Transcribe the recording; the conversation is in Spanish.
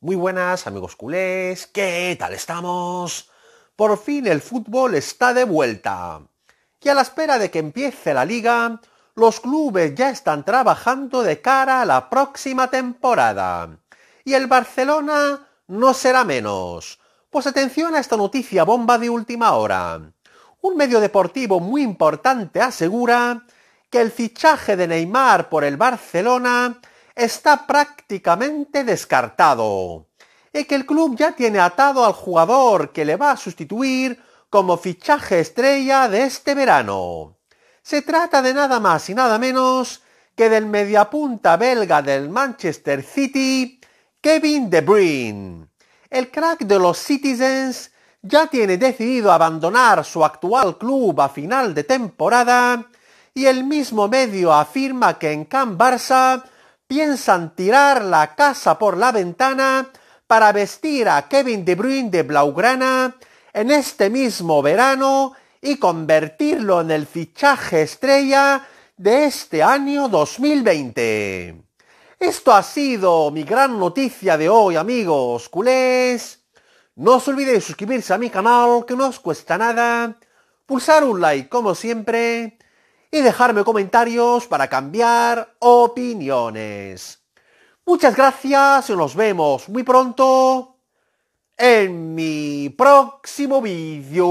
Muy buenas amigos culés, ¿qué tal estamos? Por fin el fútbol está de vuelta. Y a la espera de que empiece la liga, los clubes ya están trabajando de cara a la próxima temporada. Y el Barcelona no será menos. Pues atención a esta noticia bomba de última hora. Un medio deportivo muy importante asegura que el fichaje de Neymar por el Barcelona está prácticamente descartado y que el club ya tiene atado al jugador que le va a sustituir como fichaje estrella de este verano. Se trata de nada más y nada menos que del mediapunta belga del Manchester City, Kevin De Bruyne. El crack de los Citizens ya tiene decidido abandonar su actual club a final de temporada y el mismo medio afirma que en Camp Barça piensan tirar la casa por la ventana para vestir a Kevin De Bruyne de Blaugrana en este mismo verano y convertirlo en el fichaje estrella de este año 2020. Esto ha sido mi gran noticia de hoy, amigos culés. No os olvidéis suscribirse a mi canal, que no os cuesta nada, pulsar un like como siempre y dejarme comentarios para cambiar opiniones. Muchas gracias y nos vemos muy pronto en mi próximo vídeo.